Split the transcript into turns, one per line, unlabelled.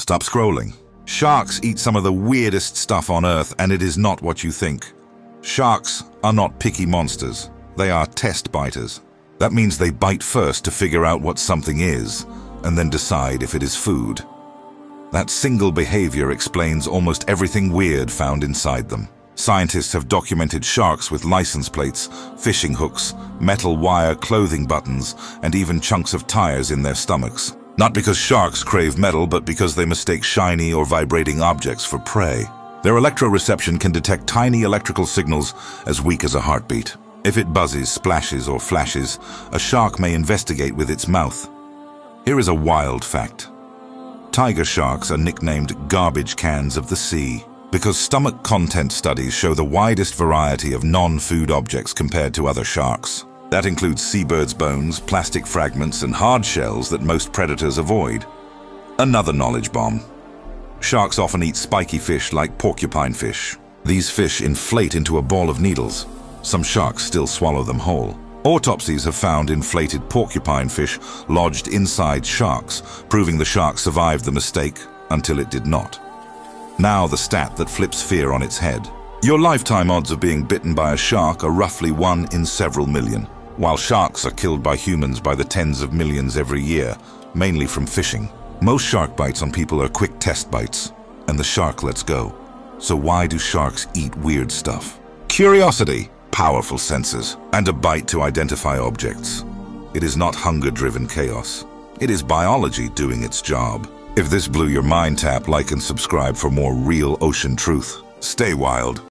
Stop scrolling. Sharks eat some of the weirdest stuff on Earth, and it is not what you think. Sharks are not picky monsters. They are test biters. That means they bite first to figure out what something is, and then decide if it is food. That single behavior explains almost everything weird found inside them. Scientists have documented sharks with license plates, fishing hooks, metal wire clothing buttons, and even chunks of tires in their stomachs. Not because sharks crave metal, but because they mistake shiny or vibrating objects for prey. Their electroreception can detect tiny electrical signals as weak as a heartbeat. If it buzzes, splashes, or flashes, a shark may investigate with its mouth. Here is a wild fact. Tiger sharks are nicknamed garbage cans of the sea because stomach content studies show the widest variety of non-food objects compared to other sharks. That includes seabirds' bones, plastic fragments, and hard shells that most predators avoid. Another knowledge bomb. Sharks often eat spiky fish like porcupine fish. These fish inflate into a ball of needles. Some sharks still swallow them whole. Autopsies have found inflated porcupine fish lodged inside sharks, proving the shark survived the mistake until it did not. Now the stat that flips fear on its head. Your lifetime odds of being bitten by a shark are roughly one in several million while sharks are killed by humans by the tens of millions every year, mainly from fishing. Most shark bites on people are quick test bites, and the shark lets go. So why do sharks eat weird stuff? Curiosity, powerful senses, and a bite to identify objects. It is not hunger-driven chaos. It is biology doing its job. If this blew your mind, tap like and subscribe for more real ocean truth. Stay wild.